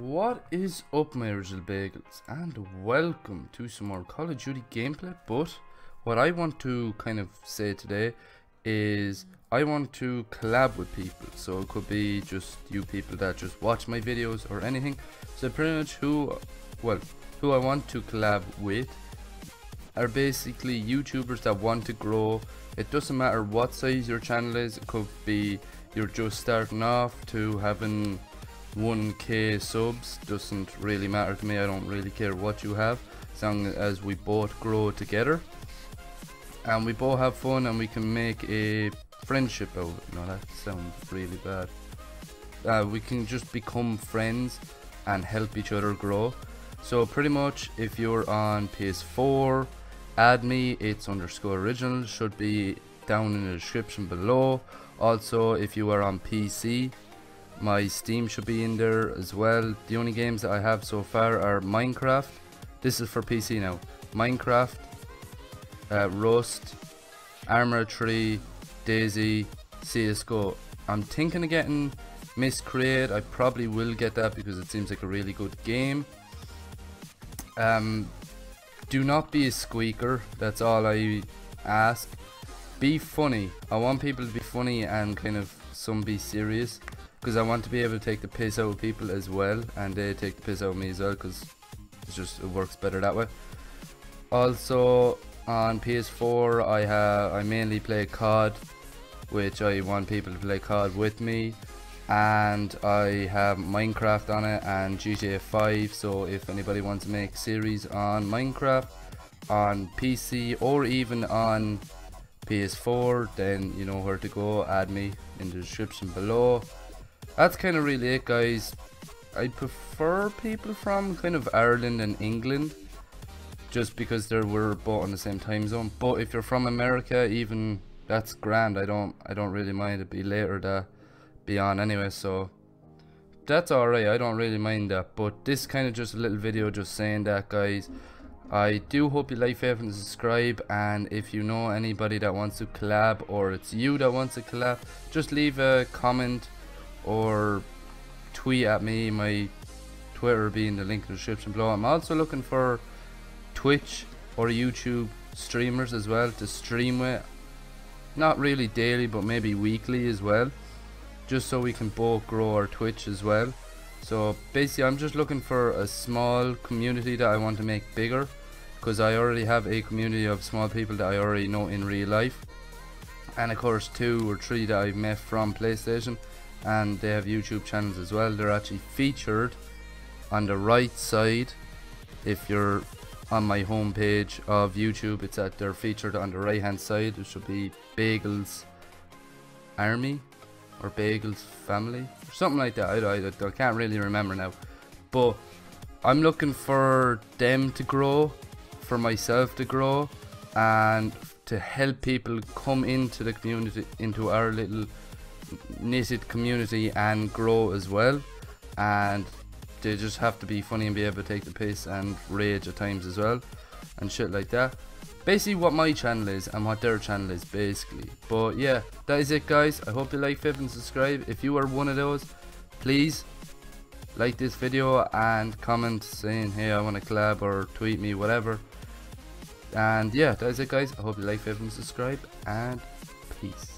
What is up my original bagels and welcome to some more Call of Duty gameplay but what I want to kind of say today is I want to collab with people. So it could be just you people that just watch my videos or anything. So pretty much who well who I want to collab with are basically YouTubers that want to grow. It doesn't matter what size your channel is. It could be you're just starting off to having 1k subs doesn't really matter to me I don't really care what you have as long as we both grow together. And we both have fun and we can make a friendship out of it. No that sounds really bad. Uh, we can just become friends and help each other grow. So pretty much if you're on PS4 add me it's underscore original should be down in the description below. Also if you are on PC my Steam should be in there as well. The only games that I have so far are Minecraft. This is for PC now. Minecraft, uh, Rust, Arma 3, DayZ, CSGO. I'm thinking of getting Miscreated. I probably will get that because it seems like a really good game. Um, do not be a squeaker. That's all I ask. Be funny. I want people to be funny and kind of some be serious because I want to be able to take the piss out of people as well and they take the piss out of me as well because it's just it works better that way. Also on PS4 I have I mainly play COD which I want people to play COD with me. And I have Minecraft on it and GTA 5 so if anybody wants to make series on Minecraft on PC or even on PS4 then you know where to go. Add me in the description below that's kind of really it guys. I prefer people from kind of Ireland and England just because they were both on the same time zone. But if you're from America even that's grand. I don't I don't really mind it be later to be on anyway so that's alright. I don't really mind that. But this kind of just a little video just saying that guys. I do hope you like, favorite and subscribe. And if you know anybody that wants to collab or it's you that wants to collab just leave a comment or tweet at me. My Twitter will be in the link in the description below. I'm also looking for Twitch or YouTube streamers as well to stream with. Not really daily, but maybe weekly as well. Just so we can both grow our Twitch as well. So basically, I'm just looking for a small community that I want to make bigger. Because I already have a community of small people that I already know in real life. And of course, two or three that I've met from PlayStation and they have YouTube channels as well. They're actually featured on the right side. If you're on my homepage of YouTube, it's at they're featured on the right hand side. It should be Bagels Army or Bagels Family, or something like that. I, I, I can't really remember now, but I'm looking for them to grow, for myself to grow, and to help people come into the community, into our little knitted community and grow as well. And they just have to be funny and be able to take the piss and rage at times as well and shit like that. Basically what my channel is and what their channel is basically. But yeah that is it guys. I hope you like favorite and subscribe. If you are one of those please like this video and comment saying hey i want to collab or tweet me whatever. And yeah that is it guys. I hope you like favorite and subscribe and peace